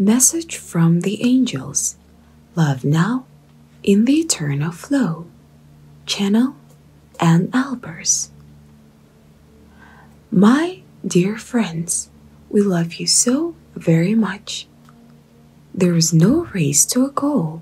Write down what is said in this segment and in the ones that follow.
Message from the Angels Love Now in the Eternal Flow. Channel Ann Albers. My dear friends, we love you so very much. There is no race to a goal.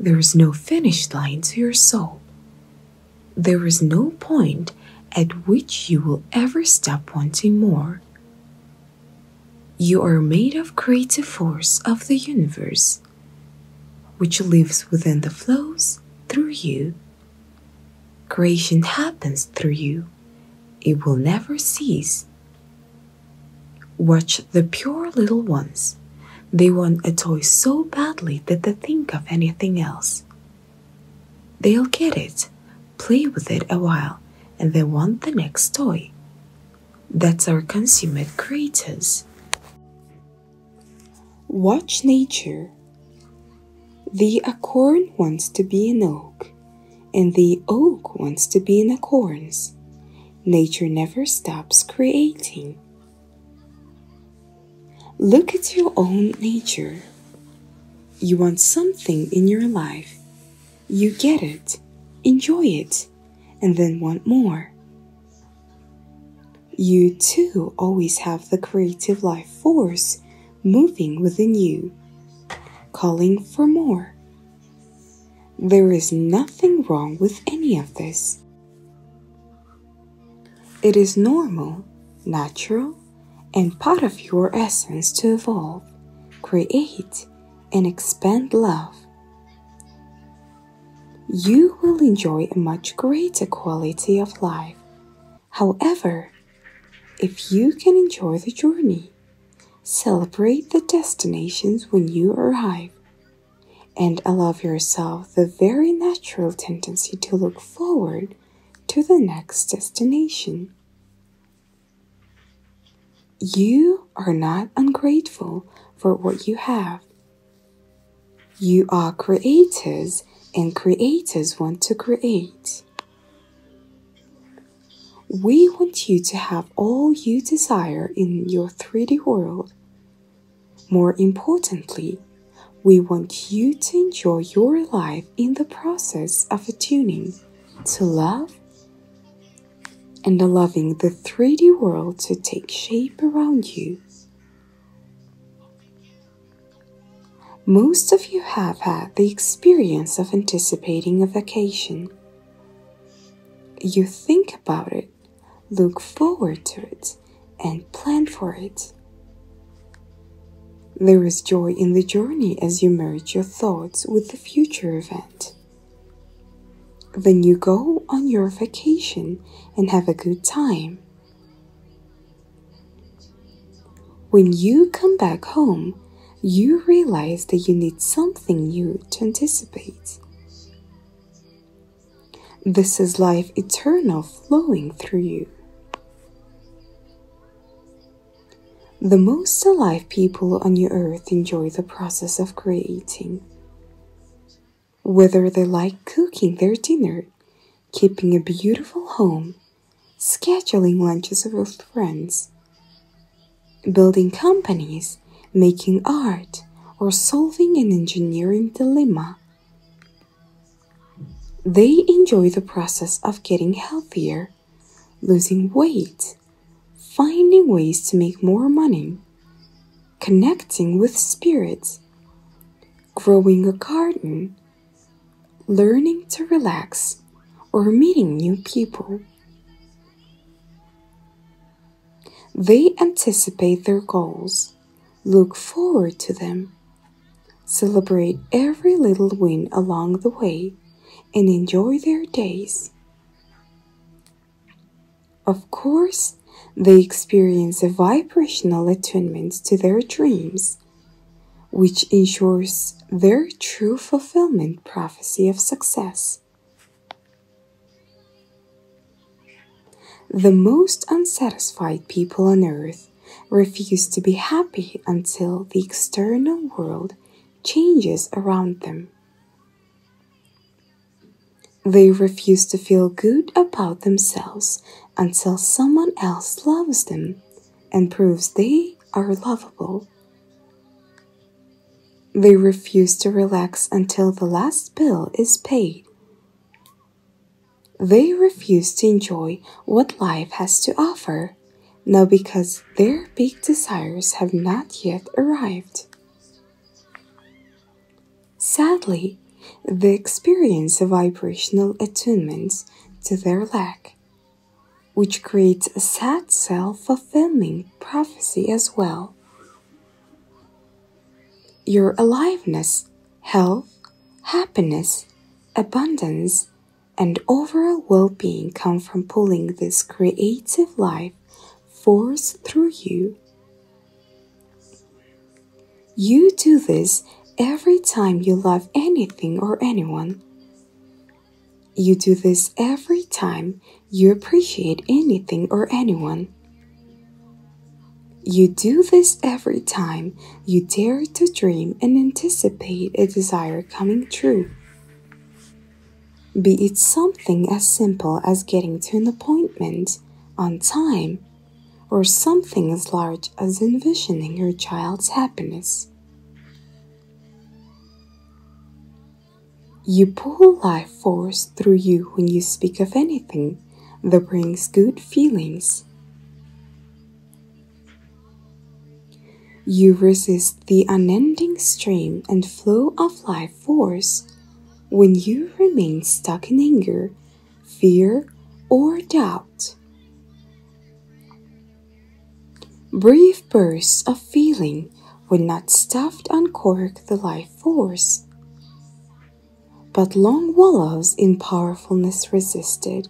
There is no finish line to your soul. There is no point at which you will ever stop wanting more. You are made of creative force of the universe, which lives within the flows through you. Creation happens through you. It will never cease. Watch the pure little ones. They want a toy so badly that they think of anything else. They'll get it, play with it a while, and they want the next toy. That's our consummate creators. Watch nature. The acorn wants to be an oak, and the oak wants to be an acorns. Nature never stops creating. Look at your own nature. You want something in your life. You get it, enjoy it, and then want more. You too always have the creative life force moving within you, calling for more. There is nothing wrong with any of this. It is normal, natural, and part of your essence to evolve, create, and expand love. You will enjoy a much greater quality of life. However, if you can enjoy the journey, Celebrate the destinations when you arrive and allow yourself the very natural tendency to look forward to the next destination. You are not ungrateful for what you have. You are creators, and creators want to create. We want you to have all you desire in your 3D world more importantly, we want you to enjoy your life in the process of attuning to love and allowing the 3D world to take shape around you. Most of you have had the experience of anticipating a vacation. You think about it, look forward to it, and plan for it. There is joy in the journey as you merge your thoughts with the future event. Then you go on your vacation and have a good time. When you come back home, you realize that you need something new to anticipate. This is life eternal flowing through you. The most alive people on your earth enjoy the process of creating. Whether they like cooking their dinner, keeping a beautiful home, scheduling lunches with friends, building companies, making art, or solving an engineering dilemma. They enjoy the process of getting healthier, losing weight, finding ways to make more money, connecting with spirits, growing a garden, learning to relax, or meeting new people. They anticipate their goals, look forward to them, celebrate every little win along the way, and enjoy their days. Of course, they experience a vibrational attunement to their dreams, which ensures their true fulfillment prophecy of success. The most unsatisfied people on earth refuse to be happy until the external world changes around them. They refuse to feel good about themselves until someone else loves them and proves they are lovable. They refuse to relax until the last bill is paid. They refuse to enjoy what life has to offer, now because their big desires have not yet arrived. Sadly, they experience a vibrational attunement to their lack, which creates a sad self fulfilling prophecy as well. Your aliveness, health, happiness, abundance, and overall well being come from pulling this creative life force through you. You do this every time you love anything or anyone. You do this every time you appreciate anything or anyone. You do this every time you dare to dream and anticipate a desire coming true. Be it something as simple as getting to an appointment on time, or something as large as envisioning your child's happiness. You pull life force through you when you speak of anything that brings good feelings. You resist the unending stream and flow of life force when you remain stuck in anger, fear, or doubt. Brief bursts of feeling, when not stuffed, uncork the life force. But long wallows in powerfulness resisted.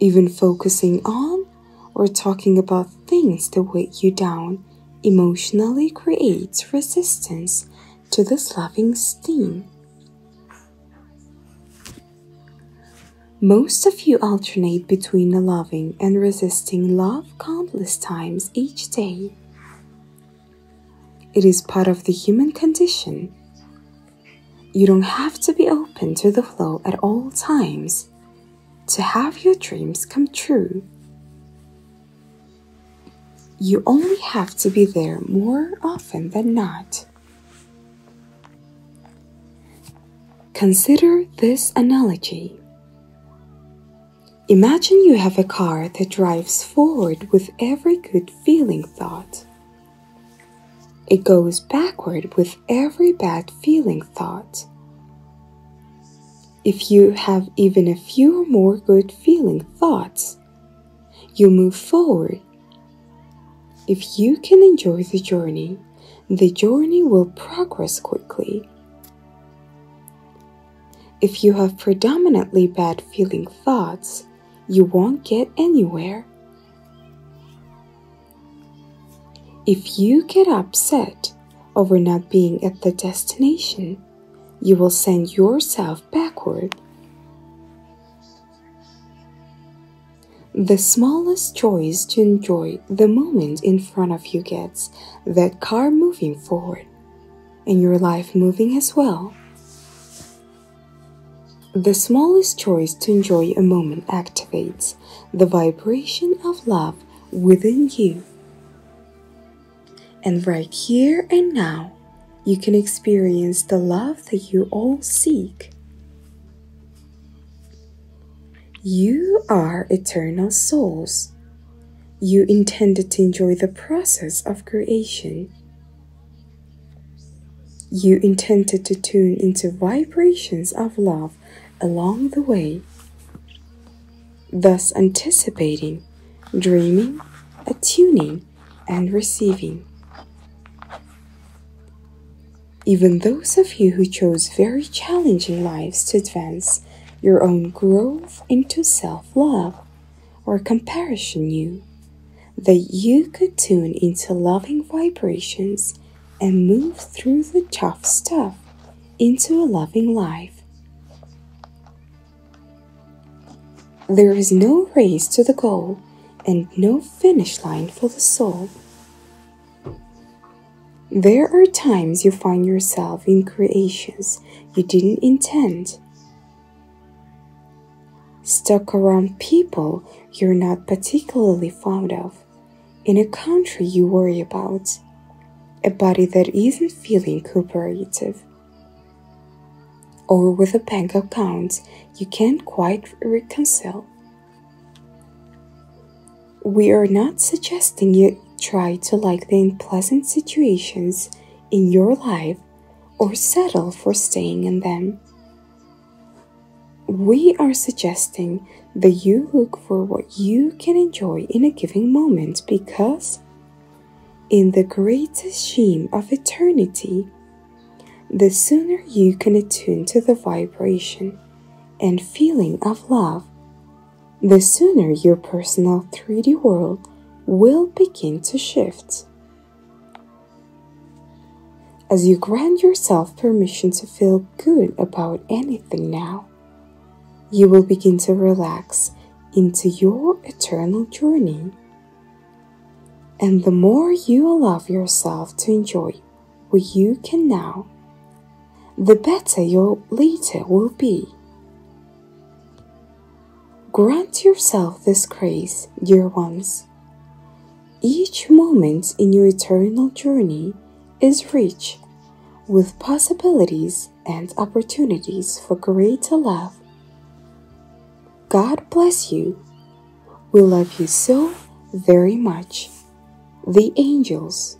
Even focusing on or talking about things that weigh you down emotionally creates resistance to this loving steam. Most of you alternate between a loving and resisting love countless times each day. It is part of the human condition. You don't have to be open to the flow at all times to have your dreams come true. You only have to be there more often than not. Consider this analogy. Imagine you have a car that drives forward with every good feeling thought. It goes backward with every bad feeling thought. If you have even a few more good feeling thoughts, you move forward. If you can enjoy the journey, the journey will progress quickly. If you have predominantly bad feeling thoughts, you won't get anywhere. If you get upset over not being at the destination, you will send yourself backward. The smallest choice to enjoy the moment in front of you gets that car moving forward and your life moving as well. The smallest choice to enjoy a moment activates the vibration of love within you. And right here and now, you can experience the love that you all seek. You are eternal souls. You intended to enjoy the process of creation. You intended to tune into vibrations of love along the way, thus anticipating, dreaming, attuning, and receiving. Even those of you who chose very challenging lives to advance your own growth into self love or comparison you, that you could tune into loving vibrations and move through the tough stuff into a loving life. There is no race to the goal and no finish line for the soul. There are times you find yourself in creations you didn't intend, stuck around people you're not particularly fond of, in a country you worry about, a body that isn't feeling cooperative, or with a bank account you can't quite reconcile. We are not suggesting you try to like the unpleasant situations in your life or settle for staying in them. We are suggesting that you look for what you can enjoy in a given moment because, in the greatest scheme of eternity, the sooner you can attune to the vibration and feeling of love, the sooner your personal 3D world will begin to shift. As you grant yourself permission to feel good about anything now, you will begin to relax into your eternal journey. And the more you allow yourself to enjoy what you can now, the better your later will be. Grant yourself this grace, dear ones. Each moment in your eternal journey is rich with possibilities and opportunities for greater love. God bless you. We love you so very much. The angels